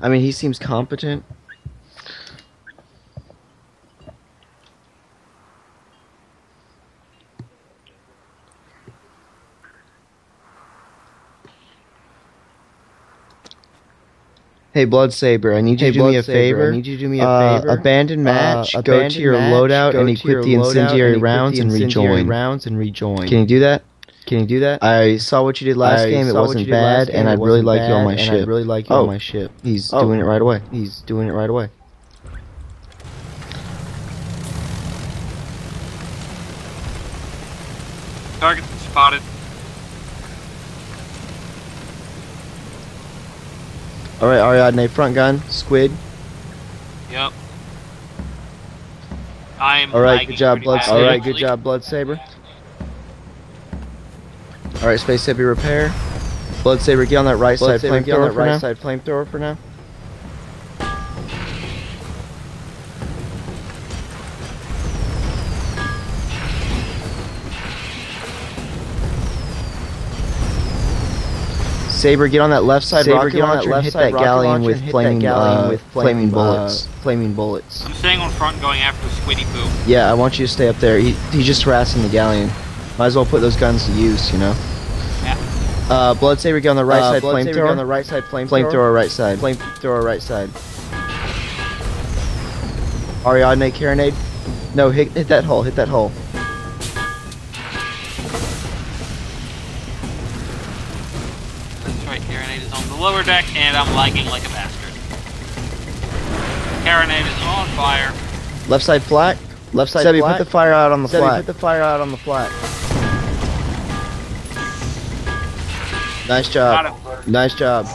I mean, he seems competent. Hey, Blood Saber, I need you Hey, to do me a Blood Saber, favor. I need you to do me a Uh, favor. abandon match, Uh, go to your match, loadout go and to equip your the loadout incendiary and equip rounds and incendiary rejoin. rounds and rejoin. Can you do that? Can you do that? I saw what you did last I game. It wasn't you did last bad, and I'd really like you on my and ship. I'd really like you Oh. on my ship. He's Oh. doing it right away. He's doing it right away. Target spotted. All right, Ariadne, front gun, squid. Yep. I'm. All right, good job, pretty Blood. All right, good job, Blood Saber. All right, Space Heavy repair. Blood Saber, get on that right Blood side Saber, get on flamethrower that for right now. side flamethrower for now. Saber, get on that left side Saber, rocket get on that launcher left hit side that galleon launcher with and hit that flaming, galleon uh, with flaming flaming, bullets. uh, flaming bullets. I'm staying on front, going after Squiddy Poo. Yeah, I want you to stay up there. He, he's just harassing the galleon. Might as well put those guns to use, you know. Yeah. Uh, Blood Saber, get on the right Uh, side Blood Saber, get on the right side flamethrower. Flamethrower right side. Flamethrower right side. Ariadne carronade. No, hit hit that hole. Hit that hole. That's right, Carronade is on the lower deck, and I'm lagging like a bastard. Carronade is on fire. Left side flak. Left side Sebby, flak. put the fire out on the Sebby, flak. put the fire out on the flak. Nice job. Nice job.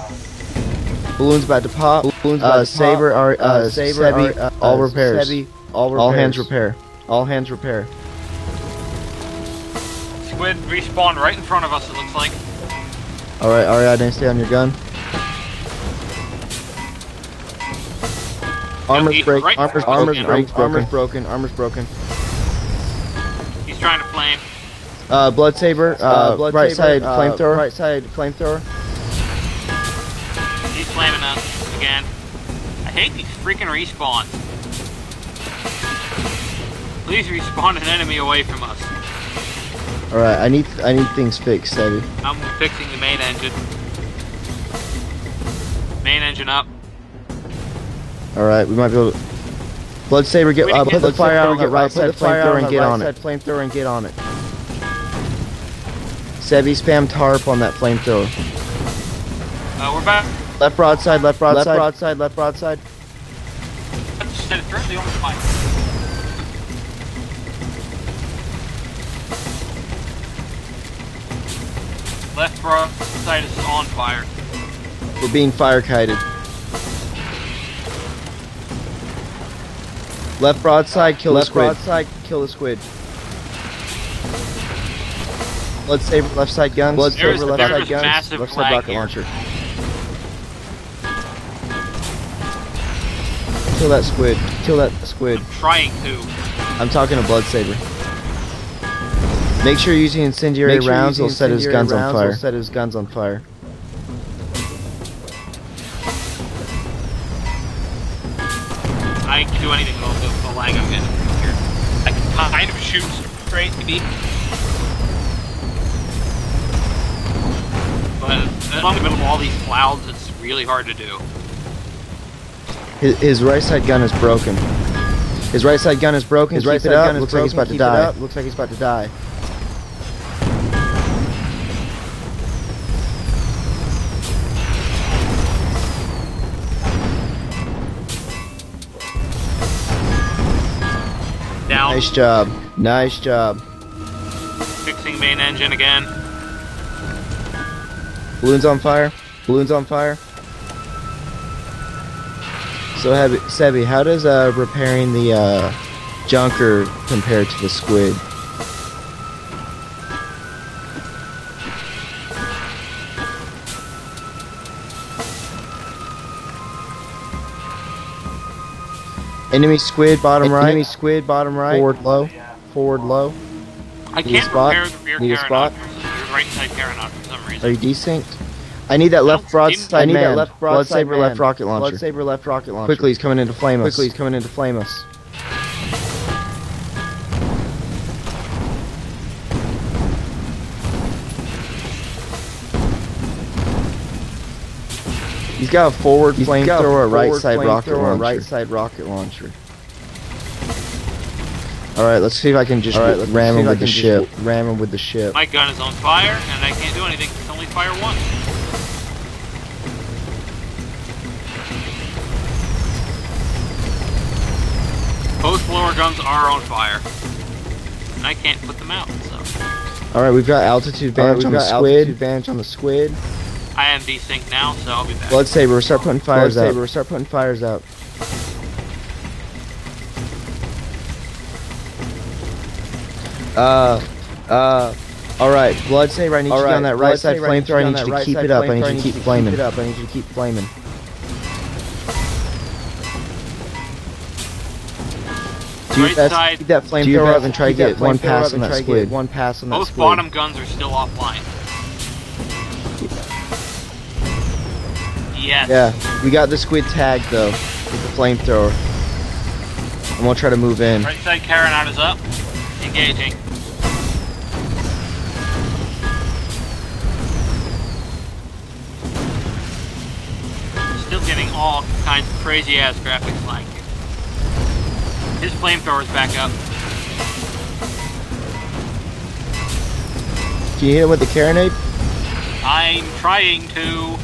Balloon's about to pop. Balloon's uh, about to Saber, pop. Ari- uh, Uh, Saber, Sebby, Ari- uh, all uh, repairs. Sebby, all repairs. All hands repair. All hands repair. Squid respawned right in front of us, it looks like. All right, Ariadne, stay on your gun. Armor's break. right- Armor's armor's broken. broken, Armor's broken. Armor's broken. Armor's broken. He's trying to flame. Uh, Blood Saber. Uh, Blood right Saber, side uh, flamethrower. Right side flamethrower. He's flaming us again. I hate these freaking respawns. Please respawn an enemy away from us. All right, I need I need things fixed, Sebby. I'm fixing the main engine. Main engine up. All right, we might be able to. Blood Saber, get uh, put the the fire out on Get the right side the fire out flamethrower and get on it. side flamethrower and get on it. Sebby, spam tarp on that flamethrower. Uh, we're back. Left broadside, left broadside. Left broadside. Left broadside. Set it directly on the fire. Left broadside is on fire. We're being fire kited. Left broadside, kill left the squid. Left broadside. Kill the squid. Blood Saber, left side guns. Blood There's- saber. Left there's side guns. massive Left side rocket here. launcher. Kill that squid. Kill that squid. Trying to. I'm talking to Blood Saber. Make sure you're using incendiary sure rounds. using Will set his guns on rounds fire. will set his guns on fire. I can do anything about the, the lag I'm getting here. I can kind of shoot straight, maybe. In the middle of all these clouds, it's really hard to do. His, his right side gun is broken. His right side gun is broken. His Keep right side gun is Looks broken. like he's about to Keep it die. Looks like he's about to die. Down, Nice job. Nice job. fixing main engine again. Balloons on fire. Balloons on fire. So, Hebby, Sebby, how does uh, repairing the uh, junker compare to the squid? Enemy squid, bottom right. Enemy squid. Bottom right. Forward low. Forward low. I Need a can't spot? repair the rear Need a carronade spot? For some- the right side carronade for some reason. Are you desynced? I need that left Well, broadside I need man. that left broadside Blood saber, man. left rocket launcher. Blood saber left rocket launcher. Quickly, he's coming in to flame us. Quickly, he's coming in to flame us. He's got a forward He's got a flamethrower, right side rocket flamethrower, launcher. right side rocket launcher. All right, let's see if I can just All right, let's ram him with the ship. just ram him with the ship. My gun is on fire, and I can't do anything. It's only fire one. Both lower guns are on fire, and I can't put them out. So All right, we've got altitude All right, advantage we've on the got altitude squid. advantage on the squid. I am desync now, so I'll be back. Blood saber, start putting Blood fires out. saber, start putting fires out. Uh, uh. All right, blood saber. I need All you to right, on that right blood side saber, I flamethrower. I need you to keep it up. I need you to keep Keep flaming. it up. I need you to keep flaming. Do Right that, side. keep that flamethrower up and try to get one pass on that try to get squid. One pass on that Both squid. bottom guns are still offline. Yes. Yeah, we got the squid tagged though with the flamethrower. I'm gonna try to move in. Right side Carronade is up. Engaging. Kinds of crazy ass graphics like His flamethrower's back up. Can you hit him with the carronade? I'm trying to.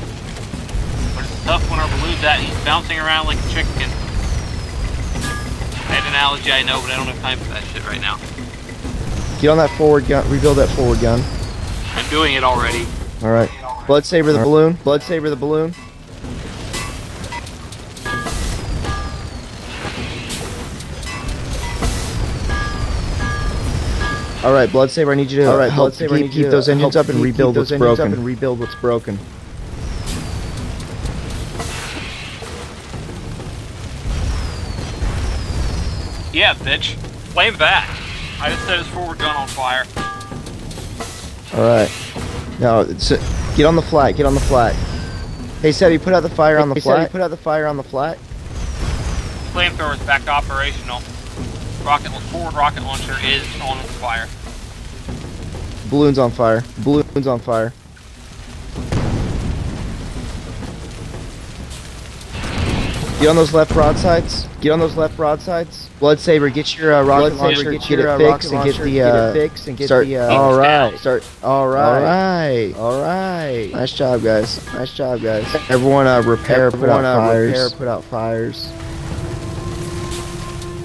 But it's tough when our balloon's at. He's bouncing around like a chicken. Bad analogy, I know, but I don't have time for that shit right now. Get on that forward gun. Rebuild that forward gun. I'm doing it already. All right. Blood saber the balloon. Blood saber the balloon. All right, blood saber. I need you to All right, help blood saber. Keep, keep those engines up and keep- rebuild keep what's those engines broken. Up and rebuild what's broken. Yeah, bitch. Flame that. I just set his forward gun on fire. All right. Now, get on the flak. Get on the flak. Hey, Sebby, put out the fire on the Hey, Sebby, flak. put out the fire on the flak. Flamethrower is back operational. Rocket forward rocket launcher is on fire. Balloon's on fire. Balloon's on fire. Get on those left broadsides. Get on those left broadsides. Blood saber, get your uh, rocket Blood launcher, Saber, get, your, it uh, fixed and get launcher, the get uh, it fixed and get start. the uh, all right, down. start. all All right. right. All right. Nice job, guys. Nice job, guys. Everyone, uh, repair, put Everyone, out uh, fires. repair, put out fires.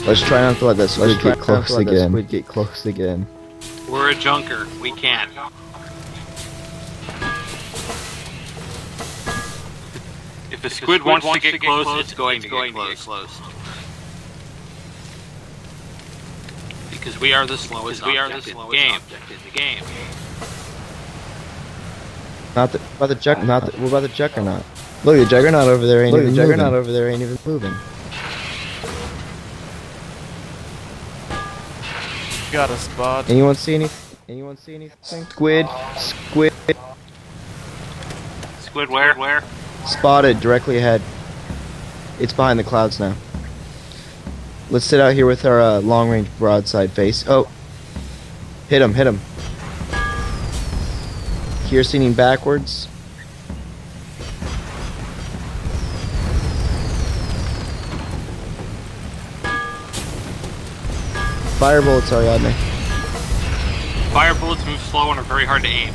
Let's try not to let that squid Let's get not close to let that again. squid get close again. We're a junker. We can't. If the squid, wants, to get, close, it's going, to, get close. Because we are the slowest. We are the slowest game. in the game. Not the, about the jug. Not the, what about the juggernaut? Look, the juggernaut over there ain't Look, even the juggernaut moving. over there ain't even moving. Got a spot. Anyone see any? Anyone see anything? Squid, squid, Squid, where? Where? spotted directly ahead. It's behind the clouds now. Let's sit out here with our uh, long-range broadside face. Oh, hit him! Hit him! Kerosening backwards. Fire bullets, Ariadne. Fire bullets move slow and are very hard to aim.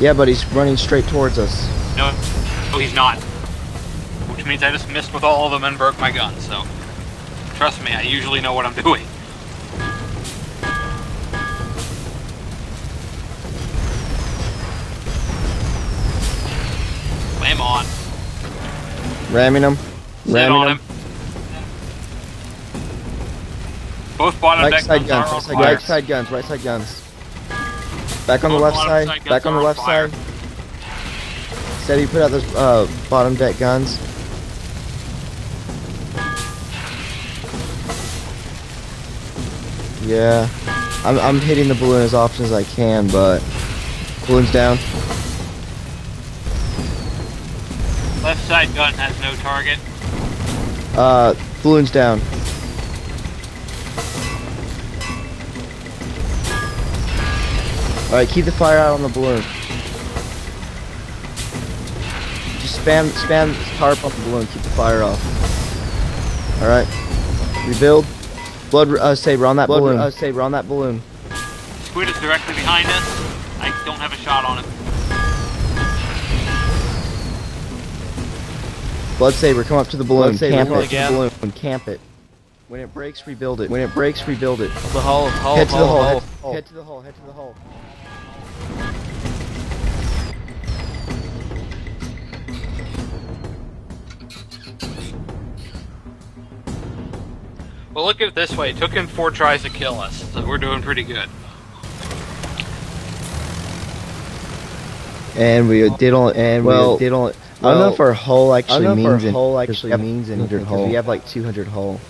Yeah, but he's running straight towards us. No, oh, he's not. Which means I just missed with all of them and broke my gun. So, trust me, I usually know what I'm doing. Flame on. Ramming him. Ramming on him. him. Both bottom Right deck side guns guns, right side. Right side guns, right side guns. Back on the left side. side Back on the left fire. side. Said he put out those uh, bottom deck guns. Yeah, I'm I'm hitting the balloon as often as I can, but balloon's down. Left side gun has no target. Uh, balloon's down. Alright, keep the fire out on the balloon. Just spam, spam power pump the balloon, keep the fire off. Alright. Rebuild. Blood, uh, saber on that Blood- balloon. uh, saber on that balloon. Squid is directly behind us. I don't have a shot on him. Blood saber, come up to the balloon. Blood saber, camp come it. up the balloon. Camp it. When it breaks, rebuild it. When it breaks, rebuild it. The hull, hull, head to the hull, hole. hull. Head, hull. head to the hole. Head to the hole. Well, look at it this way. It took him four tries to kill us, so we're doing pretty good. And we did only. And Well, we did only. I don't know well, if our hull I don't know if our means in- hull 'cause actually means anything, 200 'cause hull. we have like 200 hull.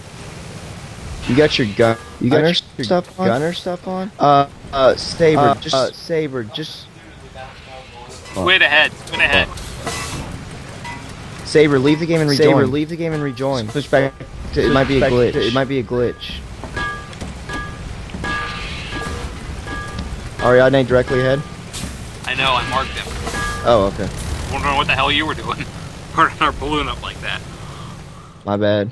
You got your gun. You got Gunner your stuff stuff on? Gunner stuff on. Uh, uh, saber. Uh, just uh, saber. Just Oh. Squid ahead. Squid ahead. saber. Leave the game and rejoin. Saber, leave the game and rejoin. Push back. To, it might be a glitch. It might be a glitch. Ariadne directly ahead. I know. I marked him. Oh, okay. Wondering what the hell you were doing. Turning our balloon up like that. My bad.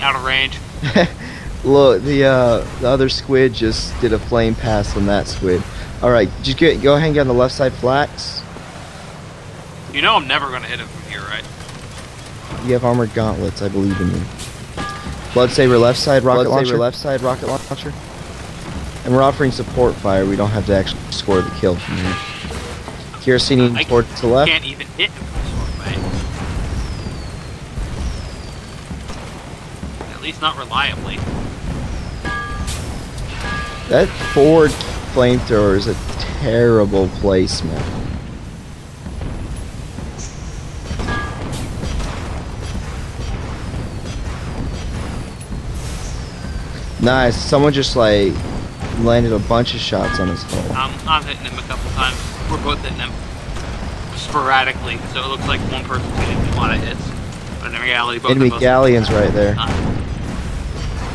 Out of range. Look, the uh, the other squid just did a flame pass on that squid. All right, just get, go ahead and get on the left side flaks. You know I'm never gonna hit him from here, right? You have armored gauntlets. I believe in you. Blood saber left side rocket Blood saber launcher. left side rocket launcher. And we're offering support fire. We don't have to actually score the kill from here. Kerosene I towards the left. Can't even hit him from this way. At least not reliably. That forward flamethrower is a terrible placement. Nice. Someone just like landed a bunch of shots on his hull. I'm, I'm hitting him a couple times. We're both hitting him sporadically, so it looks like one person's getting a lot of hits. But in reality, both Enemy of us. galleon's right there. Uh,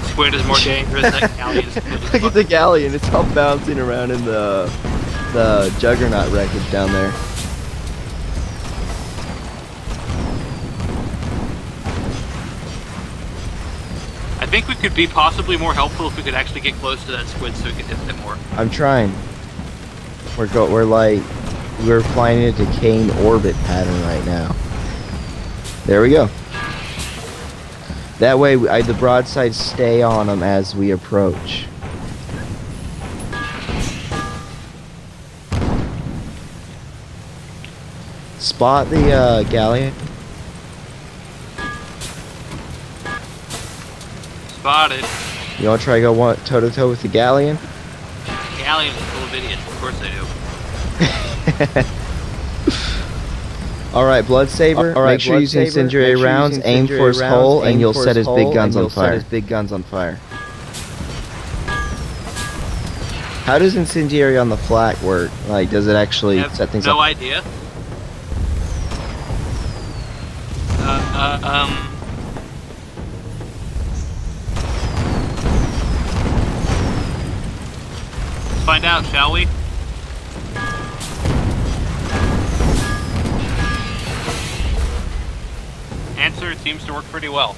Squid is more dangerous than galleons. Look at the galleon. It's all bouncing around in the the juggernaut wreckage down there. Think we could be possibly more helpful if we could actually get close to that squid so we could hit them more. I'm trying. We're go. We're like we're flying in a decaying orbit pattern right now. There we go. That way, I, the broadsides stay on them as we approach. Spot the uh, galleon. Spotted. You want to try to go one toe to toe with the galleon? Galleon is full of idiots. Of course they do. All right, blood saber. All right, Make sure you use Blood Saber. incendiary sure you use rounds. Aim for his hole, and aim you'll set his his big guns on you'll set fire. his big guns on fire. How does incendiary on the flak work? Like, does it actually have set things no up? No idea. Uh, uh, um. Find out, shall we? Answer, seems to work pretty well.